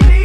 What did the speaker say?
You.